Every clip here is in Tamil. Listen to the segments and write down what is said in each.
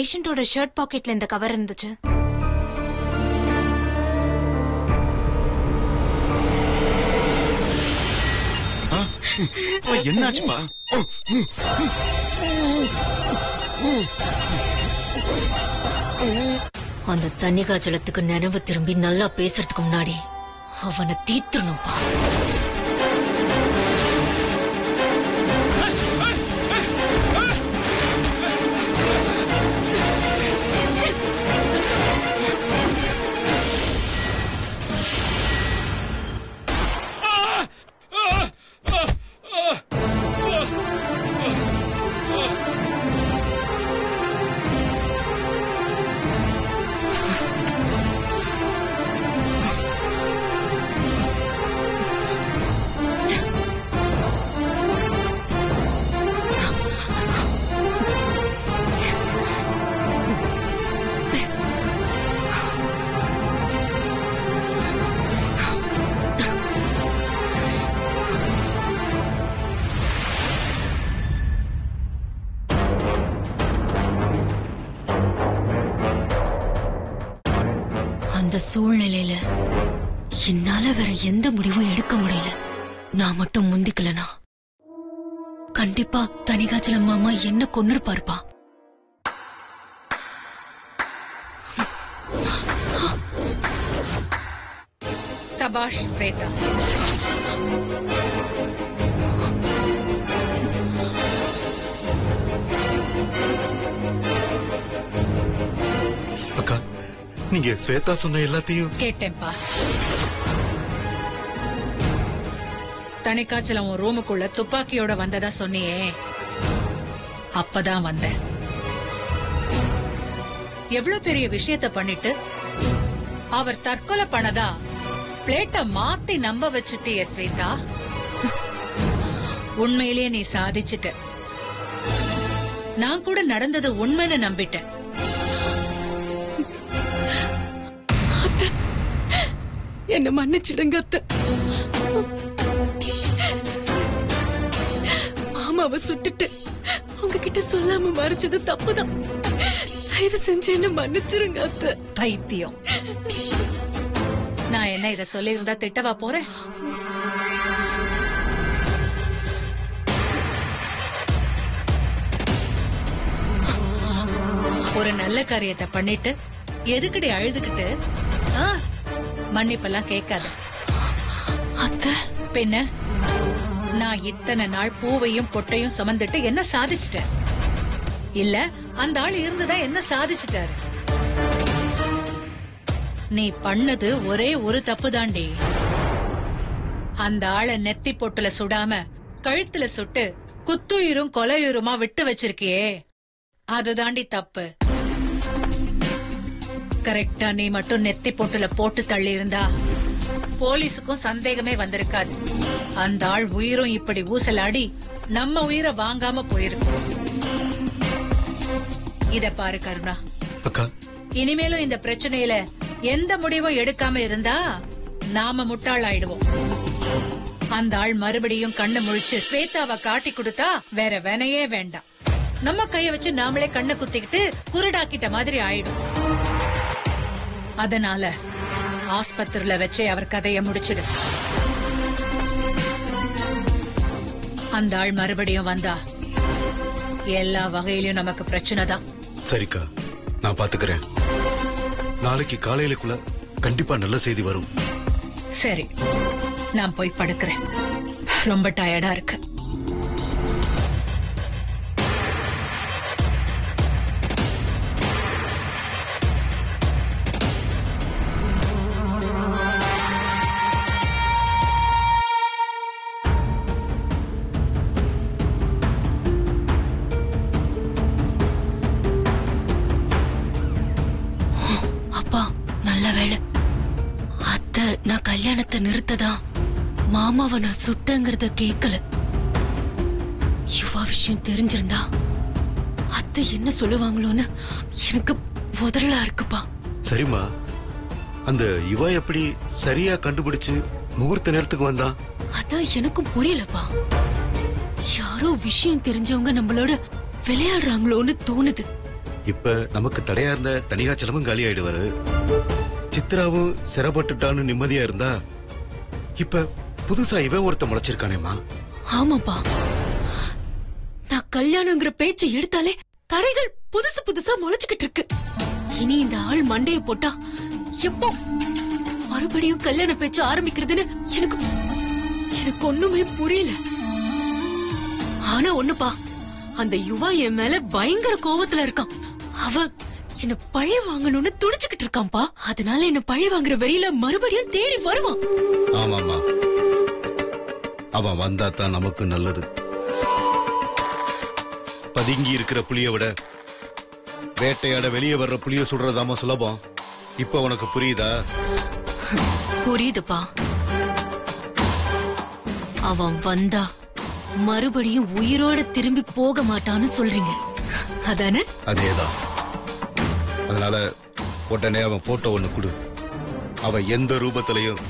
பேஷண்டோட ஷர்ட் பாக்கெட்ல இந்த கவர் இருந்துச்சு. என்னாச்சுப்பா? அந்த தண்ணி காய்ச்சலத்துக்கு நினைவு திரும்பி நல்லா பேசுறதுக்கு முன்னாடி அவனை தீத்துணும்பா சூழ்நிலையில என்னால வேற எந்த முடிவும் எடுக்க முடியல. நான் மட்டும் முந்திக்கலனா? கண்டிப்பா தனிகாச்சல மாமா என்ன கொன்னிருப்பாருப்பா. சபாஷ் ஸ்வேதா. நீங்க ஸ்வேதா சொன்ன எல்லாத்தையும் கேட்டேன்பா தனிக்காய்ச்சல் உன் ரூமுக்குள்ள துப்பாக்கியோட வந்ததா சொன்னியே. அப்பதான் வந்த எவ்வளவு பெரிய விஷயத்த பண்ணிட்டு அவர் தற்கொலை பண்ணதா? பிளேட்ட மாத்தி நம்ப வச்சுட்டிய ஸ்வேதா. உண்மையிலேயே நீ சாதிச்சிட்ட. நான் கூட நடந்தது உண்மைன்னு நம்பிட்டேன். என்ன மன்னிச்சிடுங்க அத்தை. மாமாவை சுட்டுட்டு உங்ககிட்ட சொல்லாம மறைச்சது தப்புதான். தயவு செஞ்சு என்ன மன்னிச்சிருங்க அத்த. பைத்தியம். நான் என்ன இத சொல்லியிருந்தா திட்டவா போறேன்? ஒரு நல்ல காரியத்தை பண்ணிட்டு எதுக்குடி அழுதுகிட்டு ஆ, மன்னிப்பெல்லாம் கேட்காத. அத்தை. பின்ன நான் இத்தனை நாள் பூவையும் பொட்டையும் சுமந்துட்டு என்ன சாதிச்சிட்டேன்? இல்ல அந்த ஆள் இருந்துதா என்ன சாதிச்சிட்டாரு? நீ பண்ணது ஒரே ஒரு தப்பு தாண்டி அந்த ஆளை நெத்தி பொட்டுல சுடாம கழுத்துல சுட்டு குத்துயிரும் கொலையுருமா விட்டு வச்சிருக்கியே. அதுதாண்டி தப்பு. கரெக்டா நீ மட்டும் நெத்தி பொட்டுல போட்டு தள்ளி இருந்தா போலீஸுக்கும் சந்தேகமே வந்திருக்காது. அந்த ஆள் உயிரும் இப்படி ஊசலாடி நம்ம உயிரை வாங்காம போயிருக்கும் இத பாரு கருணா. அக்கா. இனிமேலும் இந்த பிரச்சனையில எந்த முடிவும் எடுக்காம இருந்தா நாம முட்டாள் ஆயிடுவோம் அந்த ஆள் மறுபடியும் கண்ணு முழிச்சு ஸ்வேதாவை காட்டி கொடுத்தா வேற வேனையே வேண்டாம். நம்ம கைய வச்சு நாமளே கண்ணை குத்திக்கிட்டு குருடாக்கிட்ட மாதிரி ஆயிடும். அதனால ஆஸ்பத்திரியில வச்சே அவர் கதைய முடிச்சிடு. அந்த ஆள் மறுபடியும் வந்தா எல்லா வகையிலும் நமக்கு பிரச்சனை தான். சரிக்கா நான் பாத்துக்கிறேன். நாளைக்கு காலையிலக்குள்ள கண்டிப்பா நல்ல செய்தி வரும். சரி நான் போய் படுக்கிறேன். ரொம்ப டயர்டா இருக்கு. நான் கல்யாணத்தை நிறுத்ததா? மாமாவை நான் சுட்டங்கிறத கேட்கல யுவா விஷயம் தெரிஞ்சிருந்தா அத்தை என்ன சொல்லுவாங்களோன்னு எனக்கு முதல்ல இருக்குப்பா. சரிம்மா. அந்த இவ எப்படி சரியா கண்டுபிடிச்சு முகூர்த்த நேரத்துக்கு வந்தான் அதான் எனக்கும் புரியலப்பா. யாரோ விஷயம் தெரிஞ்சவங்க நம்மளோட விளையாடுறாங்களோன்னு தோணுது. இப்ப நமக்கு தடையா இருந்த தனிகாச்சலமும் காலி ஆயிடுவாரு சித்ராவும் சிறப்பட்டுட்டான்னு நிம்மதியா இருந்தா இப்ப புதுசா இவன் ஒருத்த முளைச்சிருக்கானேமா ஆமாப்பா. நான் கல்யாணங்கிற பேச்சை எடுத்தாலே தடைகள் புதுசு புதுசா முளைச்சுக்கிட்டு இருக்கு. இனி இந்த ஆள் மண்டைய போட்டா எப்போ மறுபடியும் கல்யாண பேச்சு ஆரம்பிக்கிறதுன்னு எனக்கு எனக்கு ஒண்ணுமே புரியல. ஆனா ஒண்ணுப்பா அந்த யுவா என் மேல பயங்கர கோவத்துல இருக்கான். அவன் என்ன பழி வாங்கணும்னு துடிச்சுக்கிட்டு இருக்கான்ப்பா. அதனால என்ன பழி வாங்குற வெறியில மறுபடியும் தேடி வருவான். ஆமாமா அவன் வந்தா தான் நமக்கு நல்லது. பதுங்கி இருக்கிற புலிய விட வேட்டையாட வெளியே வர்ற புலிய சுடுறதாம சுலபம். இப்ப உனக்கு புரியுதா? புரியுதுப்பா. அவன் வந்தா மறுபடியும் உயிரோட திரும்பி போக மாட்டான்னு சொல்றீங்க. அதானே? அதேதான். அதனால உடனே அவன் போட்டோ ஒண்ணு கொடு. அவன் எந்த ரூபத்திலையும்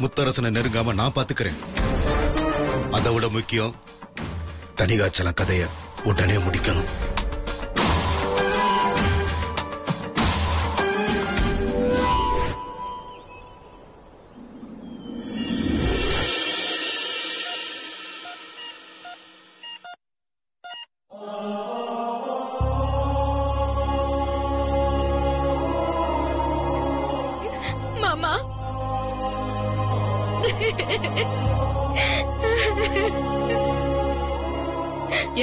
முத்தரசனை நெருங்காம நான் பாத்துக்கிறேன். அதை விட முக்கியம் தனிகாச்சலம் கதைய உடனே முடிக்கணும்.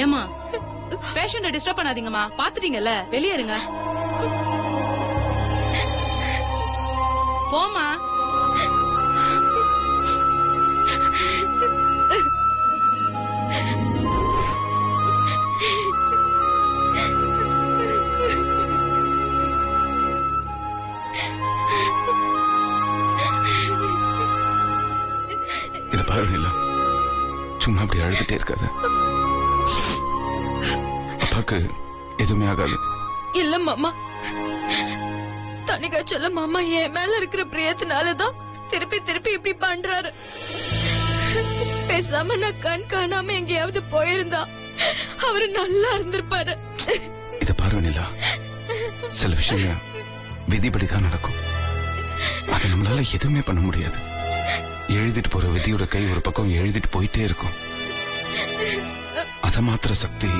ஏமா பேஷண்ட டிஸ்டர்ப் பண்ணாதீங்கம்மா. பாத்துட்டீங்கல்ல வெளியே இருங்க. போமா அப்பாக்கு எதுவுமே ஆகாது. இல்ல மாமா. தனிகா சொல்ல மாமா என் மேல இருக்கிற பிரியத்தினாலதான் திருப்பி திருப்பி இப்படி பண்றாரு. பேசாம நான் கண் காணாம எங்கேயாவது போயிருந்தா அவரு நல்லா இருந்திருப்பாரு. இத பாரு நிலா சில விஷயங்கள் விதிப்படிதான் நடக்கும். அது நம்மளால எதுவுமே பண்ண முடியாது. எழுதிட்டு போற விதியோட கை ஒரு பக்கம் எழுதிட்டு போயிட்டே இருக்கும். அத மாத்திர சக்தி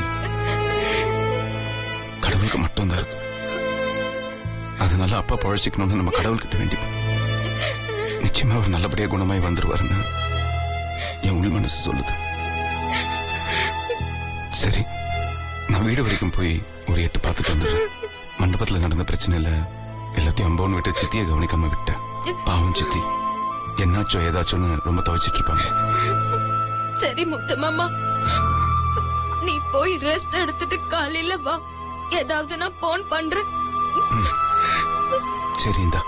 கடவுளுக்கு மட்டும்தான். இருக்கு அதனால அப்பா பழச்சிக்கணும்னு நம்ம கடவுள்கிட்ட வேண்டிப்போம். நிச்சயமா அவர் நல்லபடியா குணமாய் வந்துருவாருன்னு என் உள் மனசு சொல்லுது. சரி நான் வீடு வரைக்கும் போய் ஒரு எட்டு பார்த்துட்டு வந்துடுறேன். மண்டபத்தில் நடந்த பிரச்சனையில எல்லாத்தையும் அம்பவன் விட்டு சித்தியை கவனிக்காம விட்டேன். பாவம் சித்தி. என்னாச்சோ ஏதாச்சோன்னு ரொம்ப துவைச்சிட்டு இருப்பாங்க. சரி முத்து மாமா. நீ போய் ரெஸ்ட் எடுத்துட்டு காலையில வா. ஏதாவது நான் போன் பண்றேன் சரி இந்தா.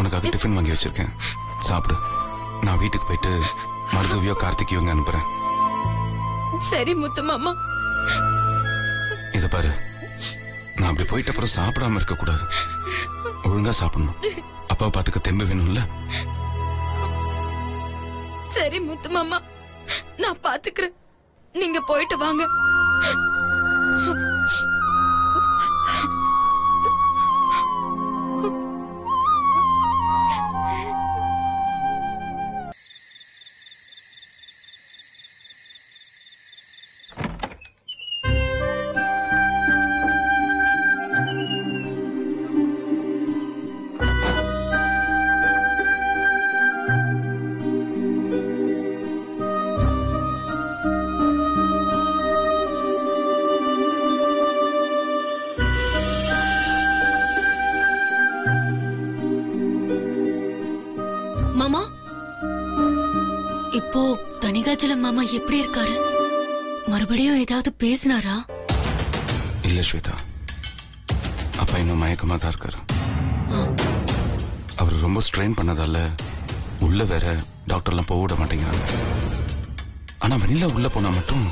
உனக்காக டிஃபன் வாங்கி வச்சிருக்கேன். சாப்பிடு. நான் வீட்டுக்கு போயிட்டு மருதுவியோ கார்த்திகையோ இங்க அனுப்புறேன். சரி முத்து மாமா. இத பாரு. நான் அப்படி போயிட்ட அப்புறம் சாப்பிடாம இருக்க கூடாது ஒழுங்கா சாப்பிடணும். அப்பா பாத்துக்க தெம்பு வேணும்ல? சரி முத்து மாமா. நான் பாத்துக்கிறேன் நீங்க போயிட்டு வாங்க. இப்போ தனிகாச்சலம் மாமா எப்படி இருக்காரு? மறுபடியும் ஏதாவது பேசினாரா? இல்ல ஸ்வேதா. அப்பா இன்னும் மயக்கமா தான் இருக்காரு. அவர் ரொம்ப ஸ்ட்ரெயின் பண்ணதால உள்ள வேற டாக்டர்லாம் போக விட மாட்டேங்கிறாங்க. ஆனா வெளியில உள்ள போனா மட்டும்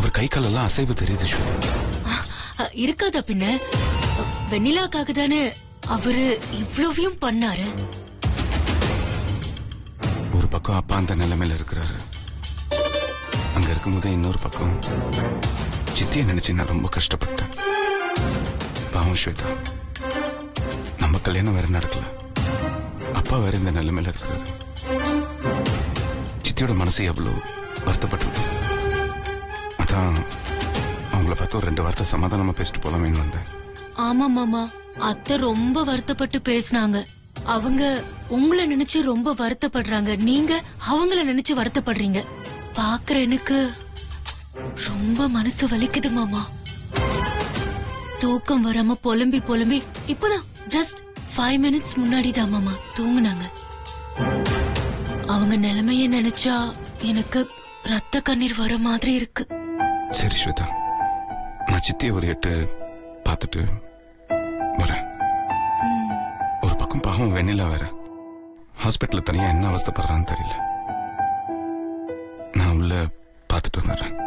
அவர் கை கால் எல்லாம் அசைவு தெரியுது இருக்காதா பின்ன? வெண்ணிலாக்காக தானே அவரு இவ்வளவையும் பண்ணாரு? ஒரு பக்கம் அப்பா அந்த நிலைமையில இருக்கிறாரு. அங்க இருக்கும்போது இன்னொரு பக்கம் சித்தியை நினைச்சு நான் ரொம்ப கஷ்டப்பட்டேன். பாவம் ஸ்வேதா நம்ம கல்யாணம் வேற நடக்கல. அப்பா வேற இந்த நிலைமையில இருக்கிறாரு. சித்தியோட மனசு எவ்வளவு வருத்தப்பட்டிருக்கு. அதான் அவங்கள பார்த்து ஒரு ரெண்டு வார்த்தை சமாதானமா பேசிட்டு போலாமேன்னு வந்தேன். ஆமா மாமா அத்தை ரொம்ப வருத்தப்பட்டு பேசினாங்க. அவங்க உங்களை நினைச்சு ரொம்ப வருத்தப்படுறாங்க. நீங்க அவங்கள நினைச்சு வருத்தப்படுறீங்க. பாக்குற எனக்கு ரொம்ப மனசு வலிக்குது மாமா. தூக்கம் வராம புலம்பி புலம்பி. இப்பதான் ஜஸ்ட் ஃபைவ் மினிட்ஸ் முன்னாடி தான் மாமா. தூங்குனாங்க. அவங்க நிலைமைய நினைச்சா எனக்கு ரத்த கண்ணீர் வர மாதிரி இருக்கு. சரி ஸ்வேதா. நான் சித்தி ஒரு எட்டு பார்த்துட்டு பாவம் வெண்ணிலா வேற. ஹாஸ்பிட்டல் தனியா என்ன அவஸ்தைப்படுறான்னு தெரியல. நான் உள்ள பார்த்துட்டு வந்துடுறேன்.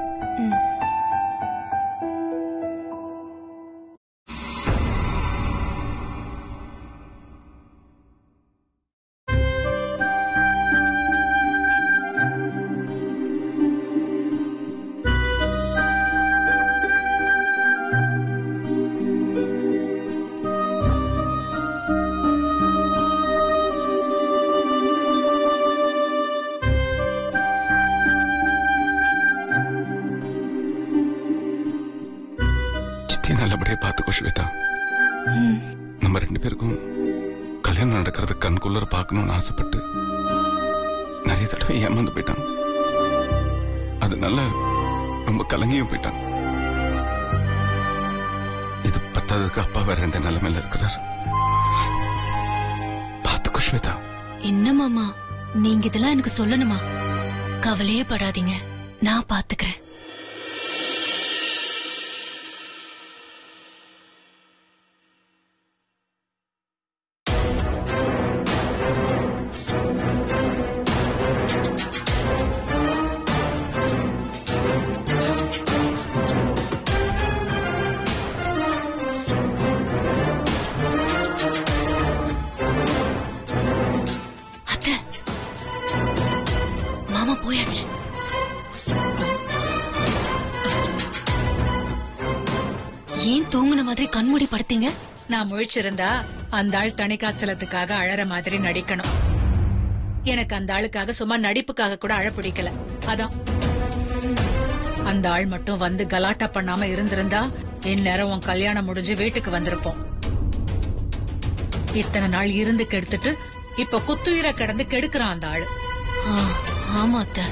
பார்க்கணும்னு ஆசைப்பட்டு நிறைய தடவை ஏமாந்து போயிட்டான் அதனால ரொம்ப கலங்கியும் போயிட்டான் இது பத்தாததுக்கு அப்பா வேற எந்த நிலைமையில இருக்கிறார். பார்த்துக்கோ ஸ்வேதா என்ன மாமா? நீங்க இதெல்லாம் எனக்கு சொல்லணுமா? கவலையே படாதீங்க. நான் பாத்துக்கிறேன் கண்மூடி நான் முழிச்சிருந்தா அந்த ஆள் தனிக்காச்சலத்துக்காக அழற மாதிரி நடிக்கணும். எனக்கு அந்த ஆளுக்காக சும்மா நடிப்புக்காக கூட அழ பிடிக்கல. அதான். அந்த ஆள் மட்டும் வந்து கலாட்டா பண்ணாம இருந்திருந்தா இந்நேரம் உன் கல்யாணம் முடிஞ்சு வீட்டுக்கு வந்திருப்போம். இத்தனை நாள் இருந்து கெடுத்துட்டு இப்ப குத்துயிர கிடந்து கெடுக்கிறான் அந்த ஆளு. ஆமா அத்தை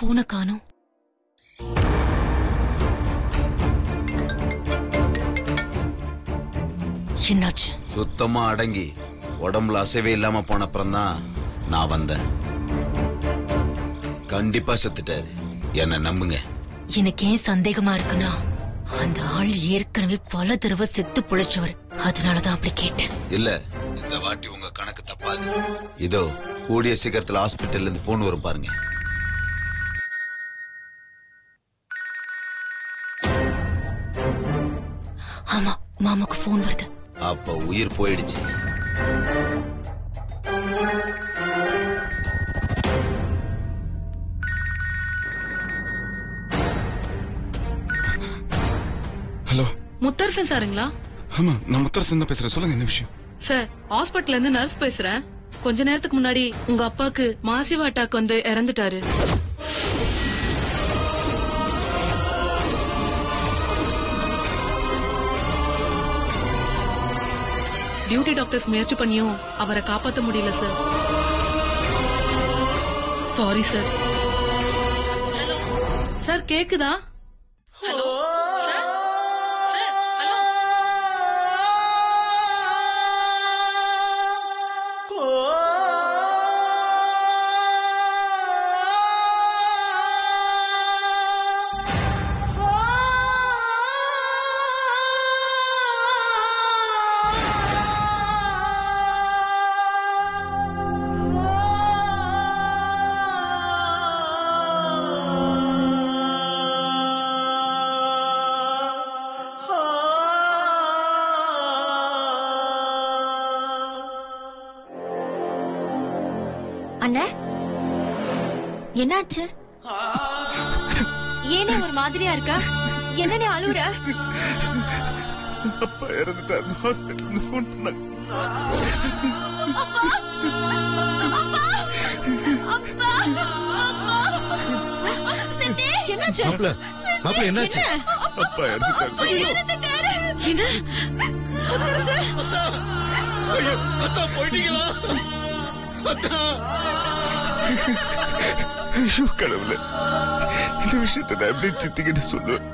போனை காணோம். என்னாச்சு? சுத்தமா அடங்கி உடம்புல அசைவே இல்லாம போன அப்புறம்தான் நான் வந்தேன். கண்டிப்பா செத்துட்டாரு. என்ன நம்புங்க. எனக்கு ஏன் சந்தேகமா இருக்குன்னா அந்த ஆள் ஏற்கனவே பல தடவை செத்து பிழைச்சவர். அதனாலதான் அப்படி கேட்டேன். இல்ல இந்த வாட்டி உங்க கணக்கு தப்பாது. இதோ கூடிய சீக்கிரத்துல ஹாஸ்பிட்டல்ல இருந்து போன் வரும் பாருங்க. மாமாக்கு போன் வருது. அப்ப உயிர் போயிடுச்சு. ஹலோ. முத்தரசன் சாருங்களா? ஆமா நான் முத்தரசன் தான் பேசுறேன். சொல்லுங்க என்ன விஷயம்? சார் ஹாஸ்பிட்டல்ல இருந்து நர்ஸ் பேசுறேன். கொஞ்ச நேரத்துக்கு முன்னாடி உங்க அப்பாக்கு மாசிவா அட்டாக் வந்து இறந்துட்டாரு. டியூட்டி டாக்டர்ஸ் முயற்சி பண்ணியும் அவரை காப்பாத்த முடியல சார். சாரி. சார் சார் கேக்குதா? ஹலோ என்னாச்சு? ஏனே ஒரு மாதிரியா இருக்கா? என்னனே அழுவுற? அப்பா இறந்துட்டாரு ஹாஸ்பிட்டல் ஃபோன் பண்ணாங்க. என்னாச்சு? மாப்பிள மாப்பிள என்னாச்சு? அப்பா இறந்துட்டாரு. என்ன? அத்தா போயிட்டீங்களா? அத்தா! ஐயோ கடவுளே. இந்த விஷயத்த நான் எப்படி சித்திக்கிட்டு சொல்லுவேன்.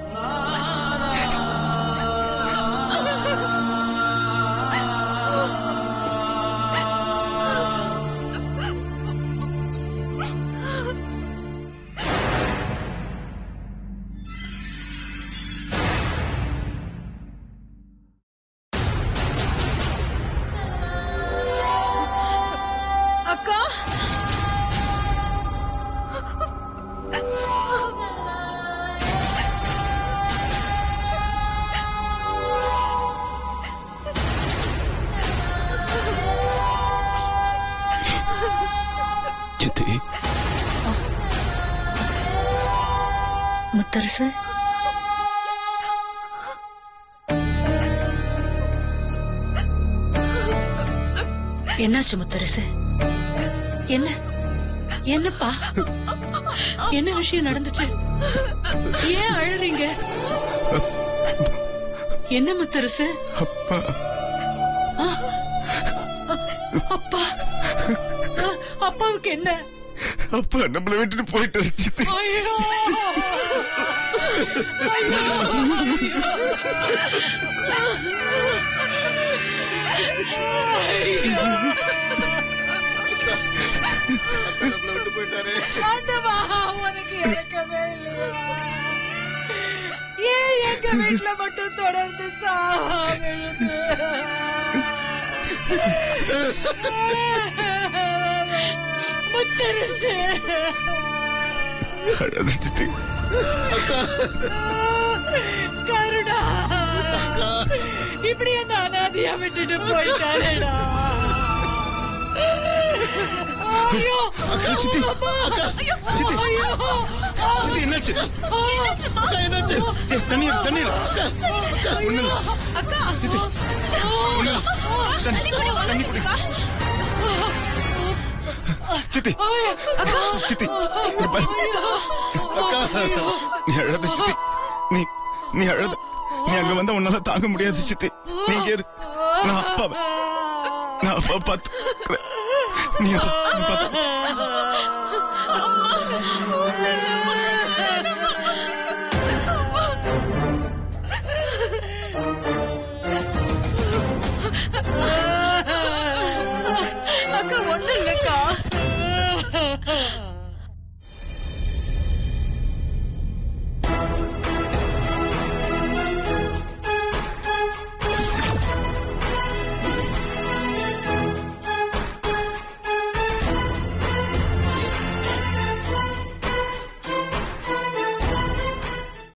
முத்தரசு என்னாச்சு முத்தரசு? என்ன? என்னப்பா? என்ன விஷயம் நடந்துச்சு? ஏன் அழுறீங்க? என்ன முத்தரசு? அப்பா. அப்பாவுக்கு என்ன? அப்பா நம்மளை விட்டுட்டு போயிட்டாரு சித்தி. உனக்கு இறக்கமே இல்லையா? ஏன் எங்க வீட்டுல மட்டும் தொடர்ந்து சாவா விழுது? முத்தரசு அழாத சித்தி கருணா இப்படி என்ன அனாதையா விட்டுட்டு போயிட்டாரேடா ஐயோ சித்தி ஐயோ சித்தி என்னாச்சு அக்கா என்னாச்சு ஏய், தண்ணீர் தண்ணீர் ஒண்ணு இல்ல. அக்கா ஒண்ணு இல்ல. தண்ணி தண்ணி குடி சித்தி. சித்தி. இங்க நீ அழாத சித்தி. நீ நீ அழாத. நீ அங்க வந்தா உன்னால தாங்க முடியாது சித்தி. நீ இங்க இரு. நான் அப்பா நான் அப்பா பார்த்து நீ அப்பா, நீ